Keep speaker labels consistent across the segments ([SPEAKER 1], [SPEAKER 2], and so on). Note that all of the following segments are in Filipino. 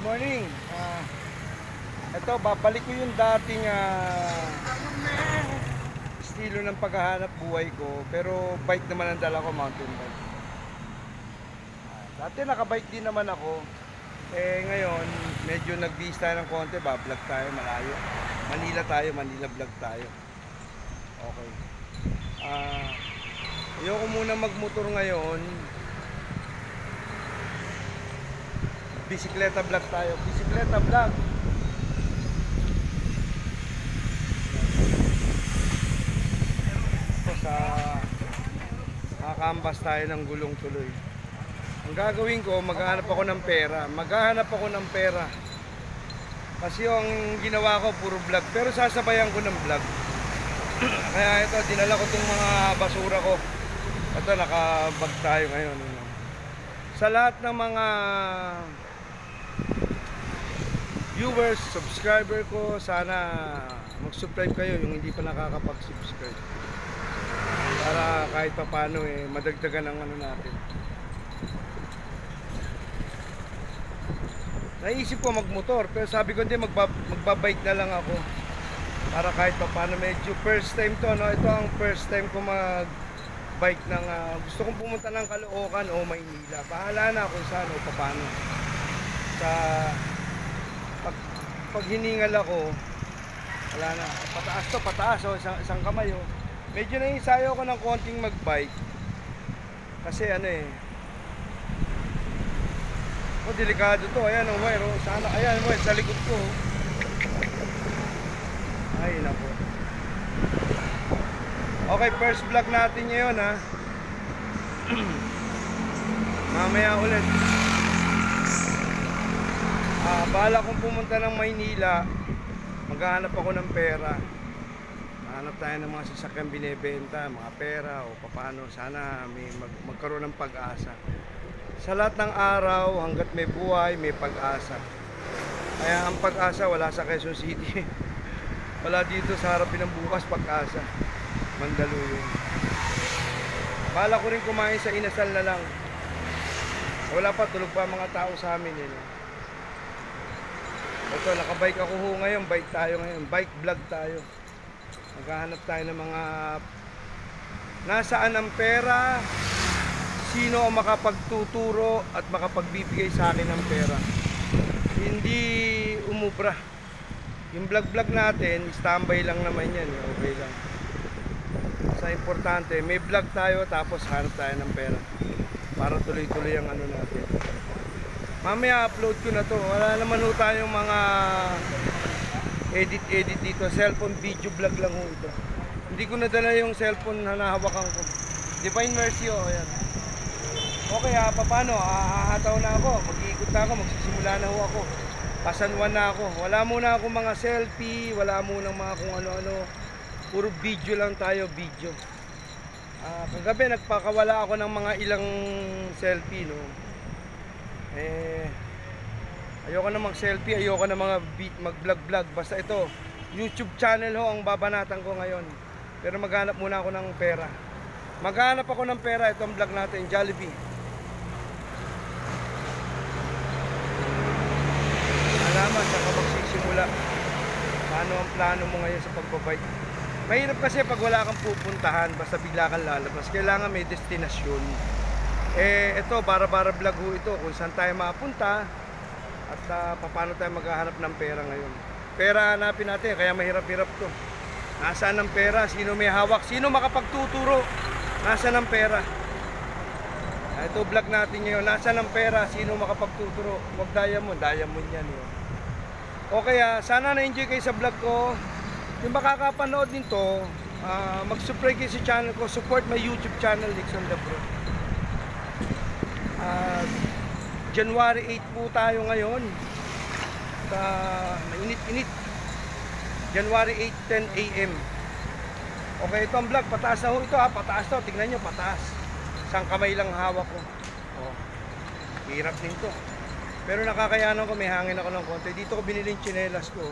[SPEAKER 1] Morning. Ah, ito, babalik ko yung dating ah, estilo ng paghahanap buhay ko. Pero bike naman ang dala ko, mountain bike. Ah, dati nakabike din naman ako. Eh ngayon, medyo nag-base tayo ng konti, bablog tayo malayo. Manila tayo, Manila vlog tayo. Okay. Ah, ayoko muna magmotor ngayon. Bisikleta vlog tayo. Bisikleta vlog. Ito sa nakakambas tayo ng gulong tuloy. Ang gagawin ko, maghahanap ako ng pera. Maghahanap ako ng pera. Kasi yung ginawa ko, puro vlog. Pero sasabayan ko ng vlog. Kaya ito, dinala ko itong mga basura ko. Ito, nakabag tayo ngayon. Sa lahat ng mga viewers, subscriber ko, sana mag-subscribe kayo yung hindi pa nakakapag-subscribe. Para kahit pa paano eh, madagdagan ang ano natin. Naisip ko magmotor, pero sabi ko hindi, magba, magbabike na lang ako. Para kahit pa paano medyo first time to, no? Ito ang first time ko mag bike ng ah, gusto kong pumunta ng Caloocan o Maynila. Bahala na kung saan o paano. Sa pag, pag hiningal ako, wala na. Pataas to, pataas o isang, isang kamay o. Medyo naisayo ko ng konting magbike. Kasi ano eh. Oh, delikado to. Ayan ang wire. Oh. Sana, ayan wire sa likod ko. oh. Ay, nako. Okay, first vlog natin ngayon ha. Mamaya ulit. Ah, bala kong pumunta ng Maynila. Maghahanap ako ng pera. Hanap tayo ng mga sasakyan binebenta, mga pera o paano. Sana may mag magkaroon ng pag-asa. Sa lahat ng araw, hanggat may buhay, may pag-asa. Kaya ang pag-asa wala sa Quezon City. wala dito sa harapin ng bukas pag-asa. Mandaluyong. Bala ko rin kumain sa inasal na lang. Wala pa, tulog pa mga tao sa amin yun. eh. Ito, nakabike ako ho ngayon. Bike tayo ngayon. Bike vlog tayo. Maghahanap tayo ng mga nasaan ang pera, sino ang makapagtuturo at makapagbibigay sa akin ng pera. Hindi umubra. Yung vlog-vlog natin, standby lang naman yan. Okay lang. Sa importante, may vlog tayo tapos hanap tayo ng pera. Para tuloy-tuloy ang ano natin. Mamaya upload ko na to. Wala naman ho tayong mga edit-edit dito. Cellphone video vlog lang ho ito. Hindi ko nadala yung cellphone na nahawakan ko. Divine Mercy oh, ayan. Okay ha, paano? Ahataw na ako. Mag-iikot na ako. Magsisimula na ho ako. Pasanwan na ako. Wala muna ako mga selfie. Wala muna mga kung ano-ano. Puro video lang tayo, video. Ah, kagabi nagpakawala ako ng mga ilang selfie, no. Eh ayoko na mag-selfie, ayoko na mga vi- mag-vlog-vlog. Basta ito, YouTube channel ho ang babanatan ko ngayon. Pero maghanap muna ako ng pera. Maghanap ako ng pera, itong vlog natin, Jollibee. Alaman, saka magsisimula. Paano ang plano mo ngayon sa pagbabike? Mahirap kasi pag wala kang pupuntahan, basta bigla kang lalabas. Kailangan may destinasyon. Eh, ito, bara-bara vlog ho ito, kung saan tayo mapunta at uh, paano tayo maghahanap ng pera ngayon. Pera hanapin natin, kaya mahirap-hirap to. Nasaan ang pera? Sino may hawak? Sino makapagtuturo? Nasaan ang pera? Ah, Ito vlog natin ngayon. Nasaan ang pera? Sino makapagtuturo? Huwag diamond. Diamond yan yun. O kaya, sana na-enjoy kayo sa vlog ko. Yung makakapanood nito, ah, mag-subscribe kayo sa channel ko. Support my YouTube channel, Nixon Labro. Ah, January 8 po tayo ngayon. Sa mainit-init. January 8, 10 a.m. Okay, ito ang vlog. Pataas na ho ito ha. Pataas to. Tingnan nyo, pataas. Isang kamay lang hawak ko. Oh. Hirap din to. Pero nakakayanan ko, may hangin ako ng konti. Dito ko binili yung tsinelas ko.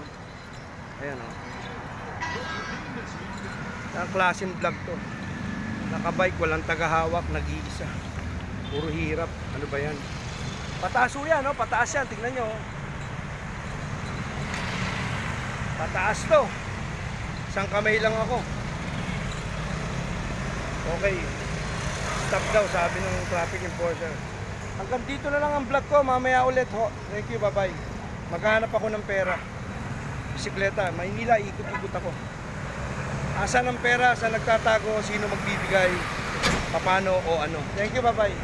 [SPEAKER 1] Ayan oh. Ang klaseng vlog to. Nakabike, walang tagahawak, nag-iisa. Puro hirap. Ano ba yan? Pataas ho yan, no? Pataas yan. Tingnan nyo. Pataas to. Isang kamay lang ako. Okay. Stop daw, sabi ng traffic enforcer. Hanggang dito na lang ang vlog ko. Mamaya ulit ho. Thank you, bye-bye. Maghanap ako ng pera. Bisikleta. Maynila, ikot-ikot ako. Asa ng pera, sa nagtatago, sino magbibigay, papano o ano. Thank you, bye-bye.